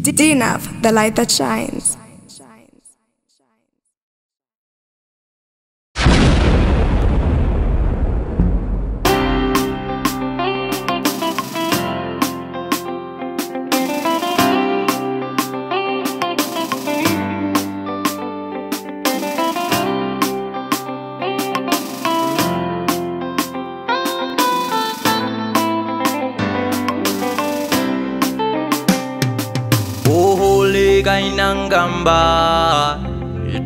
D-Naff, the light that shines. Kainangamba.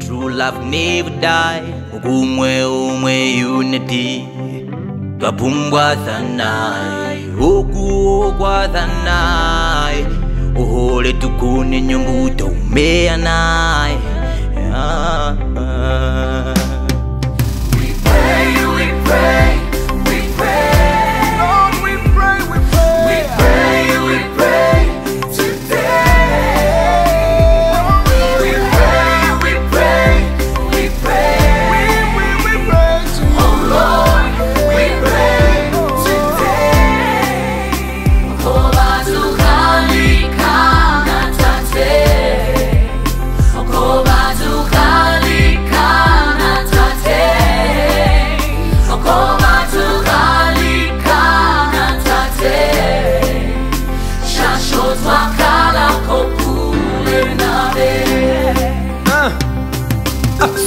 True love never die. Kumwe umwe unity. Twapumbwa sanai Okuokwa sanai Uhole tukune nyungu Taumea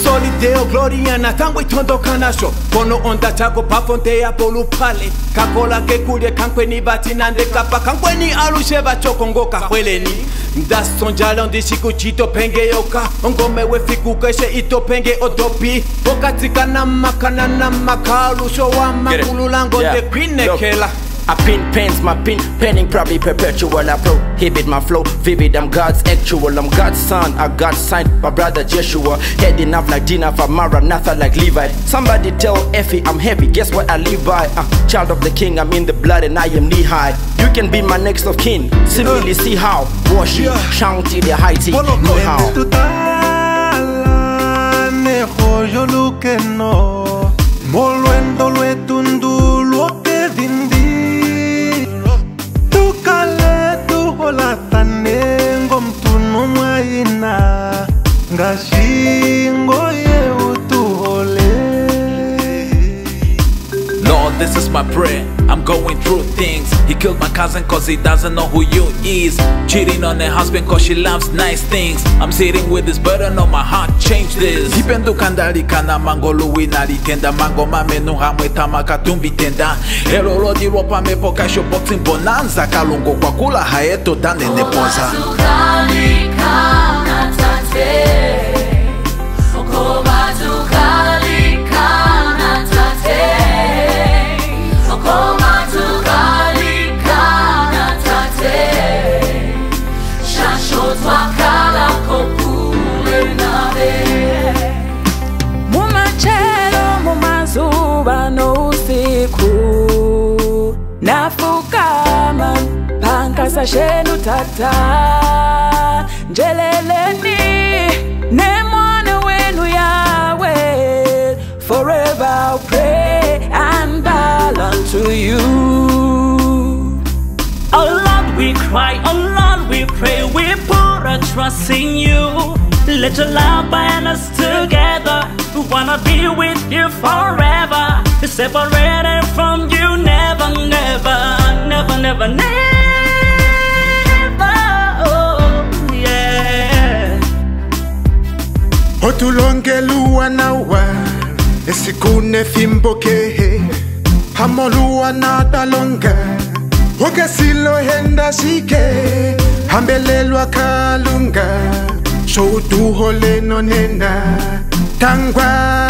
solideo gloriana tango itondokanacho kono onda chako pafonteya polupale kakola kekulye kankweni batinande kapa kankweni alushe bachokongoka hweleni ndasonjala ndishikuchito penge yoka. Ongome wefikukeshe itopenge odopi okatika namakana namakalusho wa makululango Yeah. ndekwinekela I pin pens, my pin penning probably perpetual. I prohibit my flow, vivid. I'm God's actual. I'm God's son. I got signed my brother Joshua. Heading up like Dyna for Maranatha like Levi. Somebody tell Effy I'm heavy. Guess what I live by? Uh, child of the king. I'm in the blood and I am knee high. You can be my next of kin. See really see how. Wash it, shanty the high tea. Know how. Ngashingo yeutuhole Lord, this is my prayer. I'm going through things. He killed my cousin cause he doesn't know who you is. Cheating on her husband cause she loves nice things. I'm sitting with this burden on my heart. Change this. Ipenduka ndalikana mango luwina litenda mango mamenu hamwe tamaka tumbitenda. Elo lodi ropa mepoka show boxing bonanza kalungo kwa kula haeto danene poza. mumachelo pankasa shenu tata njeleleni nemwana wenu yawe forever I'll pray and bow unto you Oh Lord, we cry, oh Lord, we pray, we put our trust in you. Let your love bind us together. We wanna be with you forever. Separated from you, never, never, never, never, never. Otulongeluwa nawa esikune fimboke hamoluwa natalonga okesilohenda shike. Hambelelwa kalunga shoutuholeno nena tangwa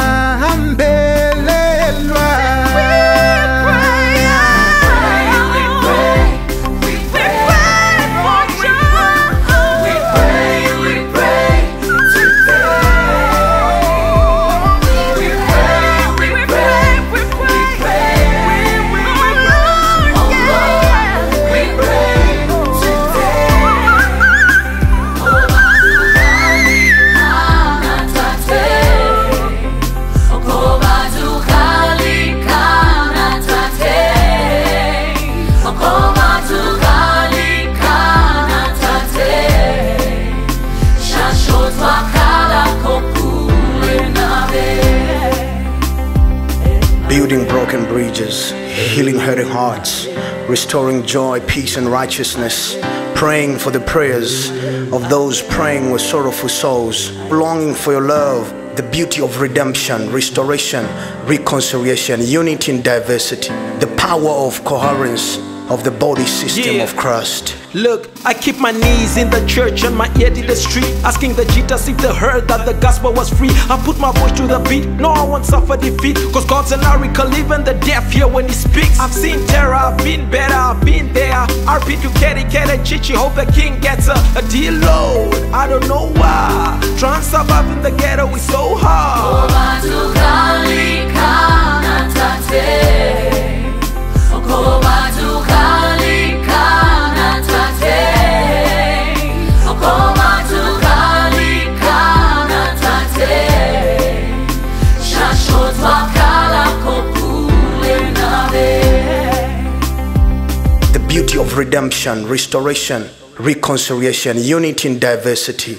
ages, healing hurting hearts, restoring joy, peace, and righteousness, praying for the prayers of those praying with sorrowful souls, longing for your love, the beauty of redemption, restoration, reconciliation, unity in diversity, the power of coherence of the body system Yeah. of Christ. Look, I keep my knees in the church and my ear to the street, asking the Jesus if they heard that the gospel was free. I put my voice to the beat, no I won't suffer defeat, cause God's an oracle, even the deaf hear when he speaks. I've seen terror, I've been better, I've been there. RP to Kerry, Kerry, Chichi, hope the king gets a, a deal load. I don't know why. Trying to survive in the ghetto is so hard. The beauty of redemption, restoration, reconciliation, unity in diversity,